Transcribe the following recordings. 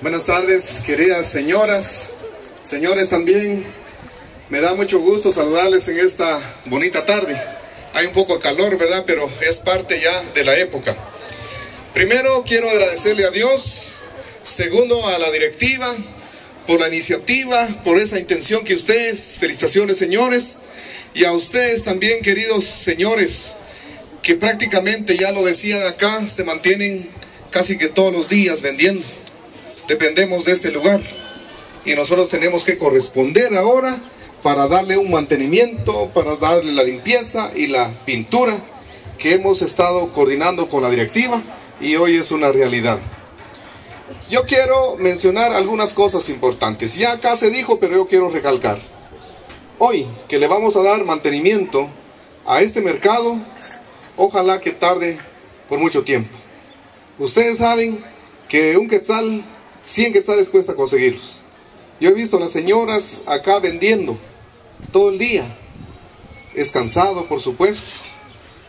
Buenas tardes, queridas señoras, señores también. Me da mucho gusto saludarles en esta bonita tarde. Hay un poco de calor, ¿verdad? Pero es parte ya de la época. Primero quiero agradecerle a Dios, segundo a la directiva, por la iniciativa, por esa intención que ustedes, felicitaciones señores, y a ustedes también, queridos señores, que prácticamente ya lo decían acá, se mantienen casi que todos los días vendiendo. Dependemos de este lugar y nosotros tenemos que corresponder ahora para darle un mantenimiento, para darle la limpieza y la pintura que hemos estado coordinando con la directiva y hoy es una realidad. Yo quiero mencionar algunas cosas importantes. Ya acá se dijo, pero yo quiero recalcar. Hoy que le vamos a dar mantenimiento a este mercado, ojalá que tarde por mucho tiempo. Ustedes saben que un quetzal, 100 quetzales cuesta conseguirlos. Yo he visto a las señoras acá vendiendo todo el día. Es cansado, por supuesto.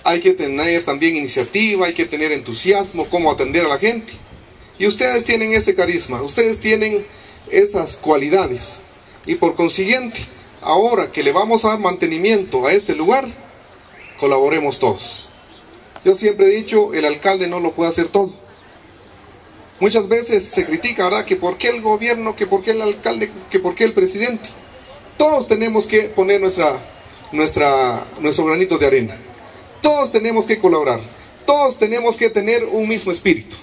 Hay que tener también iniciativa, hay que tener entusiasmo, cómo atender a la gente. Y ustedes tienen ese carisma, ustedes tienen esas cualidades. Y por consiguiente, ahora que le vamos a dar mantenimiento a este lugar, colaboremos todos. Yo siempre he dicho, el alcalde no lo puede hacer todo. Muchas veces se critica, ¿verdad? Que por qué el gobierno, que por qué el alcalde, que por qué el presidente. Todos tenemos que poner nuestra, nuestra, nuestro granito de arena. Todos tenemos que colaborar. Todos tenemos que tener un mismo espíritu.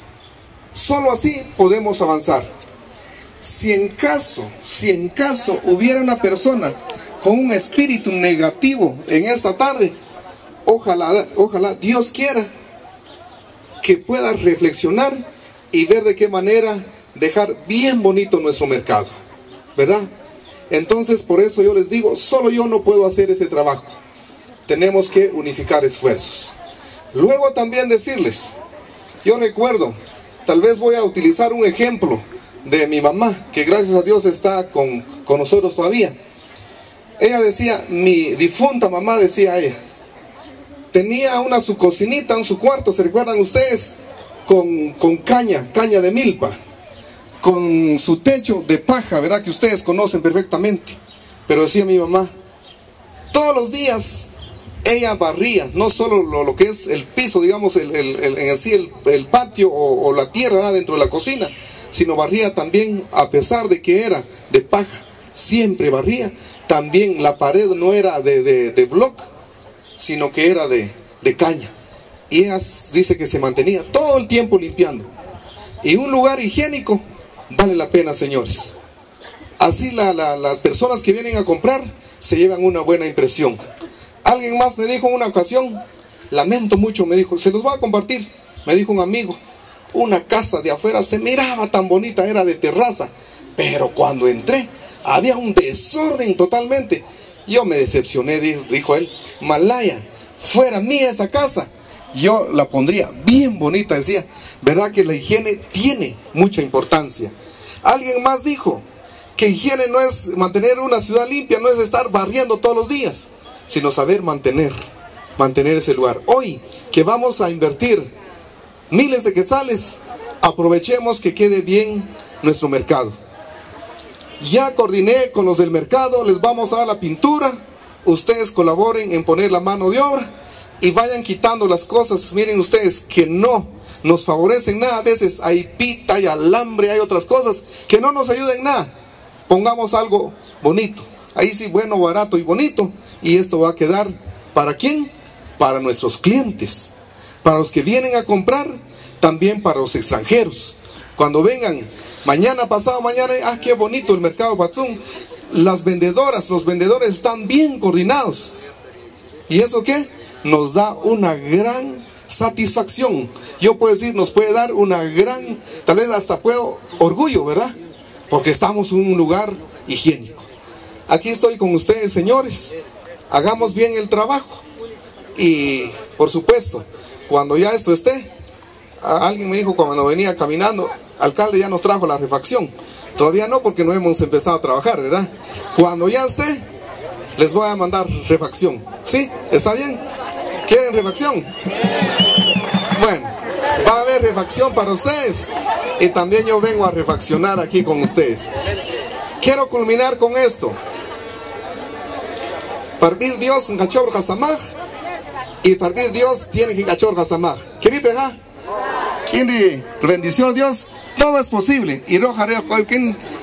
Solo así podemos avanzar. Si en caso, si en caso hubiera una persona con un espíritu negativo en esta tarde, ojalá, ojalá Dios quiera que pueda reflexionar y ver de qué manera dejar bien bonito nuestro mercado, ¿verdad? Entonces, por eso yo les digo, solo yo no puedo hacer ese trabajo. Tenemos que unificar esfuerzos. Luego también decirles, yo recuerdo Tal vez voy a utilizar un ejemplo de mi mamá, que gracias a Dios está con, con nosotros todavía. Ella decía, mi difunta mamá decía ella, tenía una su cocinita en su cuarto, ¿se recuerdan ustedes? Con, con caña, caña de milpa, con su techo de paja, ¿verdad? Que ustedes conocen perfectamente. Pero decía mi mamá, todos los días ella barría no solo lo, que es el piso, digamos, el, en sí el, patio o, la tierra dentro de la cocina, sino barría también, a pesar de que era de paja, siempre barría. También la pared no era de, de, block, sino que era de, caña. Y ella dice que se mantenía todo el tiempo limpiando. Y un lugar higiénico vale la pena, señores. Así las personas que vienen a comprar se llevan una buena impresión. Alguien más me dijo en una ocasión, lamento mucho, me dijo, se los voy a compartir. Me dijo un amigo, una casa de afuera se miraba tan bonita, era de terraza, pero cuando entré había un desorden totalmente. Yo me decepcioné, dijo él, Malaya, fuera mía esa casa. Yo la pondría bien bonita, decía, ¿verdad que la higiene tiene mucha importancia? Alguien más dijo que higiene no es mantener una ciudad limpia, no es estar barriendo todos los días sino saber mantener, mantener ese lugar. Hoy que vamos a invertir miles de quetzales, aprovechemos que quede bien nuestro mercado. Ya coordiné con los del mercado, les vamos a dar la pintura, ustedes colaboren en poner la mano de obra y vayan quitando las cosas, miren ustedes, que no nos favorecen nada, a veces hay pita, hay alambre, hay otras cosas que no nos ayuden nada. Pongamos algo bonito, ahí sí bueno, barato y bonito, y esto va a quedar para quién? Para nuestros clientes, para los que vienen a comprar, también para los extranjeros. Cuando vengan mañana, pasado mañana, ah, qué bonito el mercado Patzún. Las vendedoras, los vendedores están bien coordinados. ¿Y eso qué? Nos da una gran satisfacción. Yo puedo decir, nos puede dar una gran, tal vez hasta puedo, orgullo, ¿verdad? Porque estamos en un lugar higiénico. Aquí estoy con ustedes, señores hagamos bien el trabajo. Y por supuesto, cuando ya esto esté, alguien me dijo cuando venía caminando, alcalde ya nos trajo la refacción. Todavía no porque no hemos empezado a trabajar, ¿verdad? Cuando ya esté, les voy a mandar refacción. ¿Sí? ¿Está bien? ¿Quieren refacción? Bueno, va a haber refacción para ustedes y también yo vengo a refaccionar aquí con ustedes. Quiero culminar con esto. Parvir Dios en cachorro y parvir Dios tiene que cachorro hasamaj. ¿Quiere pegar? ¿Quiere bendición Dios? Todo es posible. Y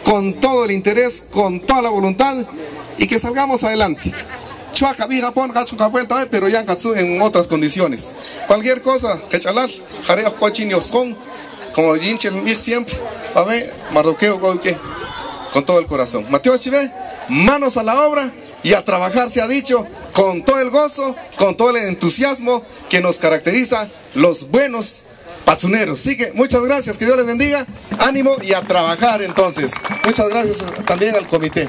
con todo el interés, con toda la voluntad y que salgamos adelante. pero ya en otras condiciones. Cualquier cosa, que chalar, jareo con, como Yinchel siempre, a ver, mardoqueo con todo el corazón. Mateo Chive, manos a la obra y a trabajar se ha dicho con todo el gozo, con todo el entusiasmo que nos caracteriza los buenos patzuneros. Así que muchas gracias, que Dios les bendiga, ánimo y a trabajar entonces. Muchas gracias también al comité.